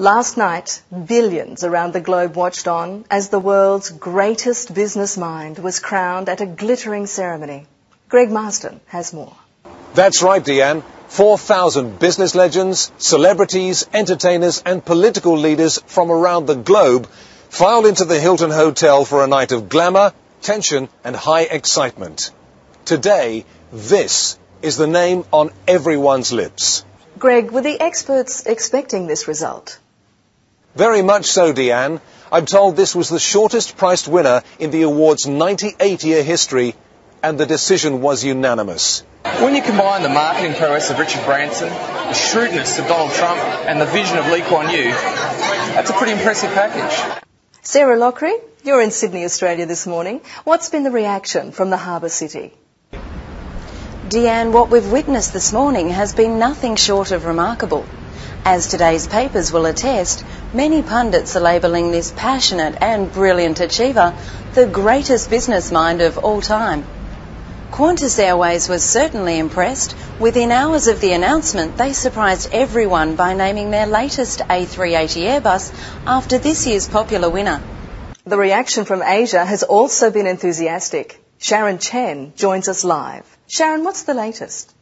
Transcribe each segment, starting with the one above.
Last night, billions around the globe watched on as the world's greatest business mind was crowned at a glittering ceremony. Greg Marsden has more. That's right, Deanne. 4,000 business legends, celebrities, entertainers and political leaders from around the globe filed into the Hilton Hotel for a night of glamour, tension and high excitement. Today, this is the name on everyone's lips. Greg, were the experts expecting this result? Very much so, Deanne. I'm told this was the shortest priced winner in the award's 98 year history, and the decision was unanimous. When you combine the marketing prowess of Richard Branson, the shrewdness of Donald Trump, and the vision of Lee Kuan Yew, that's a pretty impressive package. Sarah Lockery, you're in Sydney, Australia this morning. What's been the reaction from the harbour city? Deanne, what we've witnessed this morning has been nothing short of remarkable. As today's papers will attest, many pundits are labelling this passionate and brilliant achiever the greatest business mind of all time. Qantas Airways was certainly impressed. Within hours of the announcement, they surprised everyone by naming their latest A380 Airbus after this year's popular winner. The reaction from Asia has also been enthusiastic. Sharon Chen joins us live. Sharon, what's the latest?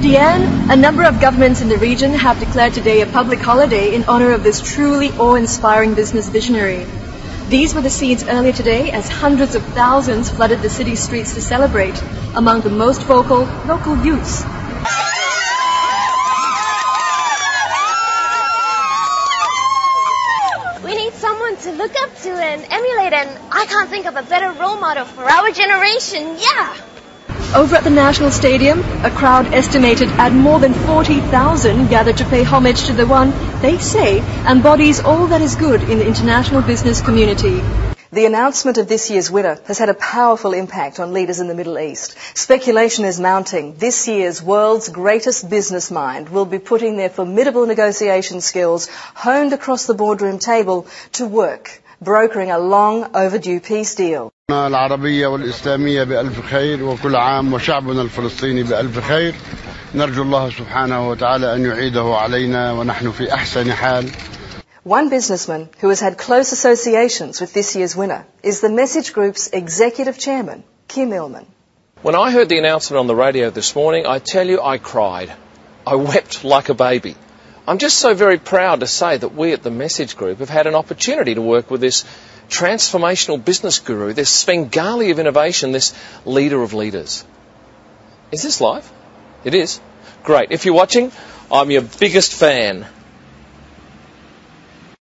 Deanne, a number of governments in the region have declared today a public holiday in honor of this truly awe-inspiring business visionary. These were the scenes earlier today as hundreds of thousands flooded the city streets to celebrate, among the most vocal, local youths. We need someone to look up to and emulate, and I can't think of a better role model for our generation, yeah! Over at the National Stadium, a crowd estimated at more than 40,000 gathered to pay homage to the one they say embodies all that is good in the international business community. The announcement of this year's winner has had a powerful impact on leaders in the Middle East. Speculation is mounting. This year's world's greatest business mind will be putting their formidable negotiation skills honed across the boardroom table to work, brokering a long overdue peace deal. العربية والإسلامية بألف خير وكل عام وشعبنا الفلسطيني بألف خير نرجو الله سبحانه وتعالى أن يعيده علينا ونحن في أحسن حال One businessman who has had close associations with this year's winner is the Message Group's executive chairman, Kim Illman. When I heard the announcement on the radio this morning, I tell you I cried. I wept like a baby. I'm just so very proud to say that we at the Message Group have had an opportunity to work with this transformational business guru, this Svengali of innovation, this leader of leaders. Is this live? It is. Great. If you're watching, I'm your biggest fan.